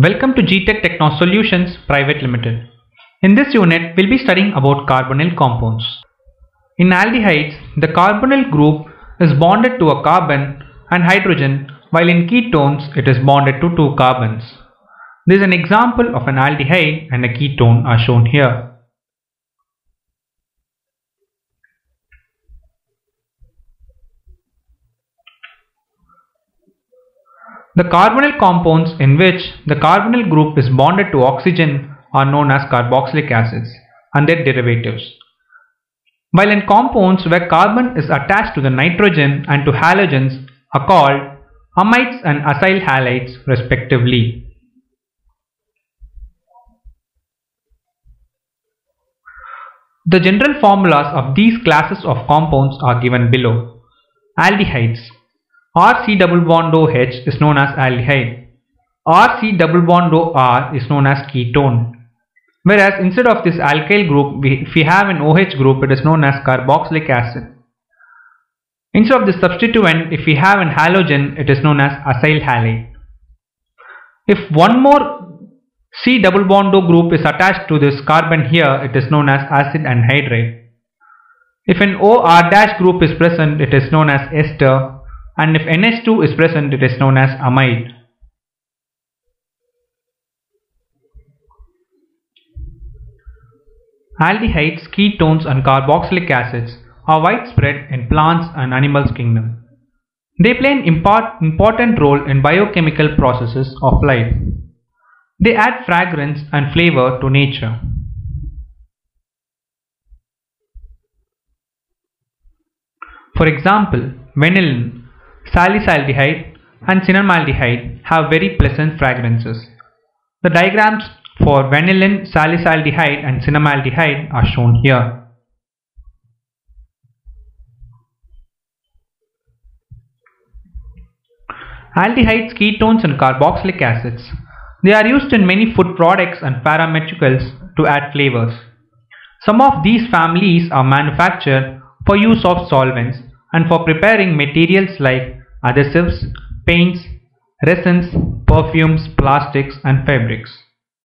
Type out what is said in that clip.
Welcome to GTech Techno Solutions Private Limited. In this unit, we'll be studying about carbonyl compounds. In aldehydes, the carbonyl group is bonded to a carbon and hydrogen, while in ketones, it is bonded to two carbons. This is an example of an aldehyde and a ketone are shown here. The carbonyl compounds in which the carbonyl group is bonded to oxygen are known as carboxylic acids and their derivatives. While in compounds where carbon is attached to the nitrogen and to halogens are called amides and acyl halides respectively. The general formulas of these classes of compounds are given below. Aldehydes RC double bond OH is known as aldehyde. RC double bond OR is known as ketone. Whereas instead of this alkyl group, we, if we have an OH group, it is known as carboxylic acid. Instead of the substituent, if we have an halogen, it is known as acyl halide. If one more C double bond O group is attached to this carbon here, it is known as acid anhydride. If an OR dash group is present, it is known as ester and if NH2 is present it is known as amide. Aldehydes, ketones and carboxylic acids are widespread in plants and animals kingdom. They play an import, important role in biochemical processes of life. They add fragrance and flavor to nature. For example, vanillin Salicylaldehyde and cinnamaldehyde have very pleasant fragrances. The diagrams for vanillin, salicylaldehyde and cinnamaldehyde are shown here. Aldehydes, ketones and carboxylic acids. They are used in many food products and pharmaceuticals to add flavors. Some of these families are manufactured for use of solvents and for preparing materials like adhesives, paints, resins, perfumes, plastics and fabrics.